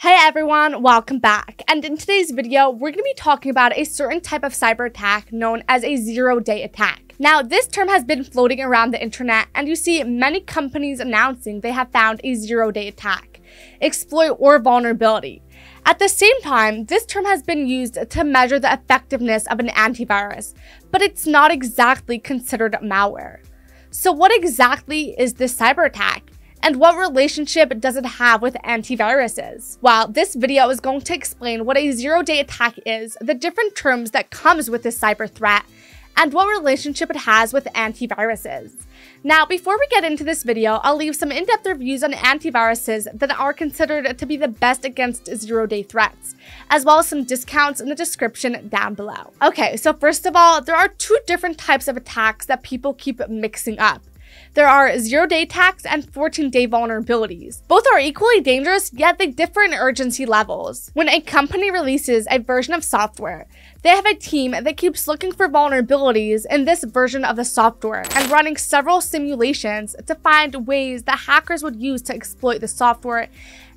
Hey everyone, welcome back. And in today's video, we're going to be talking about a certain type of cyber attack known as a zero-day attack. Now, this term has been floating around the internet, and you see many companies announcing they have found a zero-day attack, exploit, or vulnerability. At the same time, this term has been used to measure the effectiveness of an antivirus, but it's not exactly considered malware. So what exactly is this cyber attack? And what relationship does it have with antiviruses? Well, this video is going to explain what a zero-day attack is, the different terms that comes with this cyber threat, and what relationship it has with antiviruses. Now, before we get into this video, I'll leave some in-depth reviews on antiviruses that are considered to be the best against zero-day threats, as well as some discounts in the description down below. Okay, so first of all, there are two different types of attacks that people keep mixing up. There are zero day attacks and 14 day vulnerabilities. Both are equally dangerous, yet they differ in urgency levels. When a company releases a version of software, they have a team that keeps looking for vulnerabilities in this version of the software and running several simulations to find ways that hackers would use to exploit the software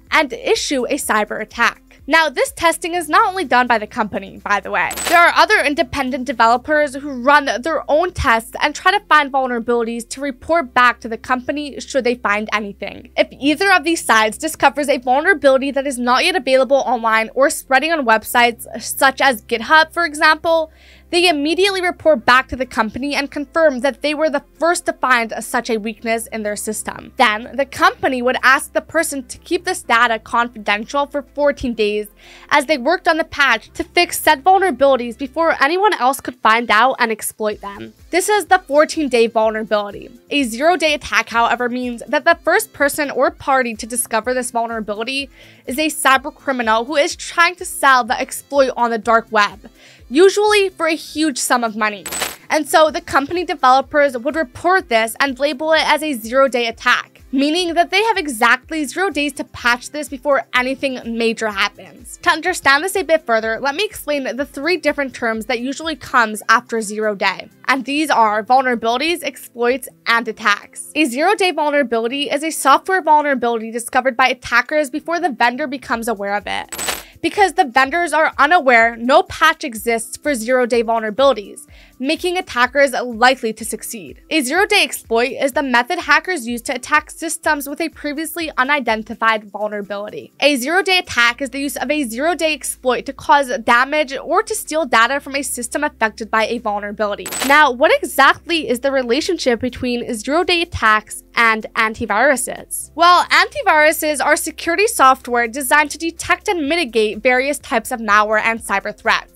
and issue a cyber attack. Now, this testing is not only done by the company, by the way. There are other independent developers who run their own tests and try to find vulnerabilities to report back to the company should they find anything. If either of these sides discovers a vulnerability that is not yet available online or spreading on websites such as GitHub, for example, they immediately report back to the company and confirm that they were the first to find such a weakness in their system. Then, the company would ask the person to keep this data confidential for 14 days as they worked on the patch to fix said vulnerabilities before anyone else could find out and exploit them. This is the 14 day vulnerability. A zero day attack, however, means that the first person or party to discover this vulnerability is a cyber criminal who is trying to sell the exploit on the dark web usually for a huge sum of money. And so the company developers would report this and label it as a zero day attack, meaning that they have exactly zero days to patch this before anything major happens. To understand this a bit further, let me explain the three different terms that usually comes after zero day. And these are vulnerabilities, exploits, and attacks. A zero day vulnerability is a software vulnerability discovered by attackers before the vendor becomes aware of it because the vendors are unaware no patch exists for zero day vulnerabilities, making attackers likely to succeed. A zero day exploit is the method hackers use to attack systems with a previously unidentified vulnerability. A zero day attack is the use of a zero day exploit to cause damage or to steal data from a system affected by a vulnerability. Now, what exactly is the relationship between zero day attacks and antiviruses? Well, antiviruses are security software designed to detect and mitigate various types of malware and cyber threats,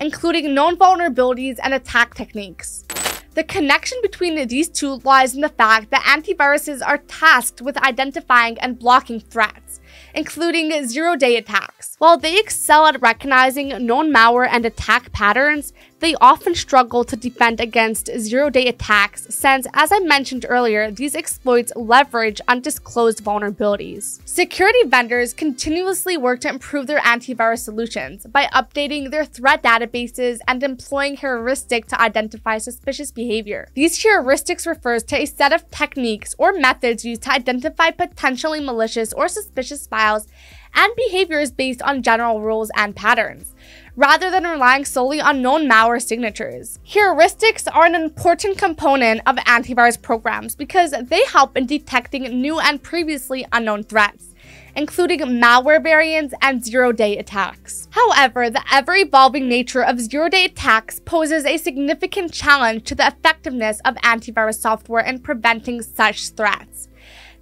including known vulnerabilities and attack techniques. The connection between these two lies in the fact that antiviruses are tasked with identifying and blocking threats, including zero-day attacks. While they excel at recognizing known malware and attack patterns, they often struggle to defend against zero-day attacks since, as I mentioned earlier, these exploits leverage undisclosed vulnerabilities. Security vendors continuously work to improve their antivirus solutions by updating their threat databases and employing heuristics to identify suspicious behavior. These heuristics refers to a set of techniques or methods used to identify potentially malicious or suspicious files and behaviors based on general rules and patterns rather than relying solely on known malware signatures. Heuristics are an important component of antivirus programs because they help in detecting new and previously unknown threats including malware variants and zero-day attacks. However, the ever-evolving nature of zero-day attacks poses a significant challenge to the effectiveness of antivirus software in preventing such threats.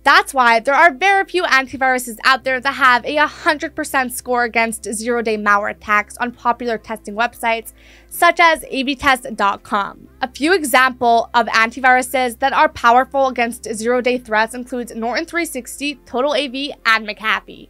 That's why there are very few antiviruses out there that have a 100% score against zero-day malware attacks on popular testing websites, such as avtest.com. A few examples of antiviruses that are powerful against zero-day threats includes Norton 360, Total AV, and McAfee.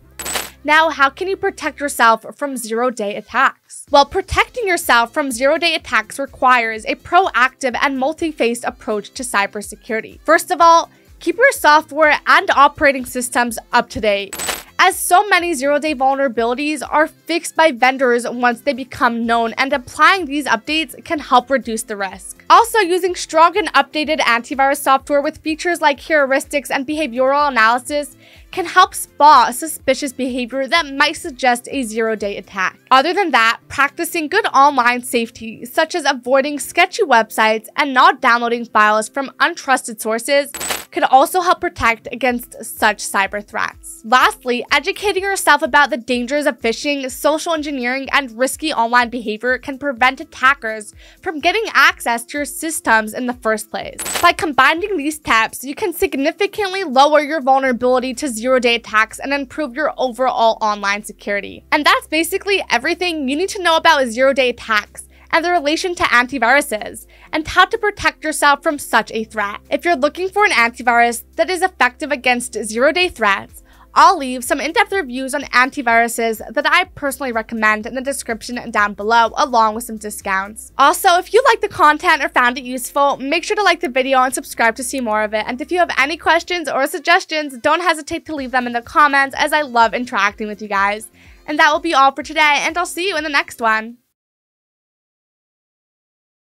Now, how can you protect yourself from zero-day attacks? Well, protecting yourself from zero-day attacks requires a proactive and multi-phased approach to cybersecurity. First of all, Keep your software and operating systems up to date. as so many zero-day vulnerabilities are fixed by vendors once they become known, and applying these updates can help reduce the risk. Also, using strong and updated antivirus software with features like heuristics and behavioral analysis can help spot suspicious behavior that might suggest a zero day attack. Other than that, practicing good online safety, such as avoiding sketchy websites and not downloading files from untrusted sources, could also help protect against such cyber threats. Lastly, educating yourself about the dangers of phishing, social engineering, and risky online behavior can prevent attackers from getting access to your systems in the first place. By combining these steps, you can significantly lower your vulnerability to zero-day attacks and improve your overall online security. And that's basically everything you need to know about zero-day attacks and the relation to antiviruses, and how to protect yourself from such a threat. If you're looking for an antivirus that is effective against zero-day threats, I'll leave some in-depth reviews on antiviruses that I personally recommend in the description and down below, along with some discounts. Also, if you like the content or found it useful, make sure to like the video and subscribe to see more of it. And if you have any questions or suggestions, don't hesitate to leave them in the comments as I love interacting with you guys. And that will be all for today, and I'll see you in the next one.